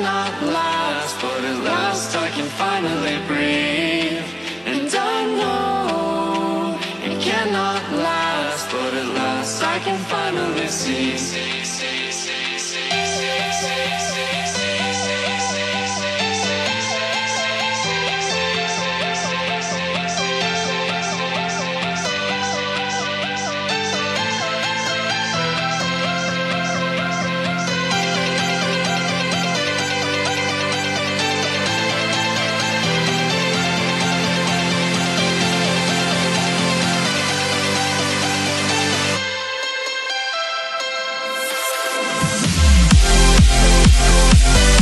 cannot last, but at last I can finally breathe. And I know it cannot last, but at last I can finally see. I'm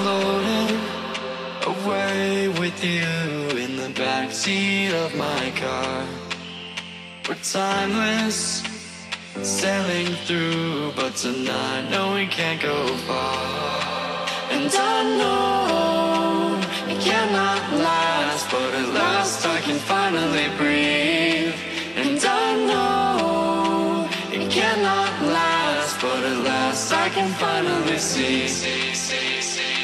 Floating away with you in the backseat of my car. We're timeless, sailing through, but tonight, no, we can't go far. And I know it cannot last, but at last I can finally breathe. And I know it cannot last, but at last I can finally see. see, see, see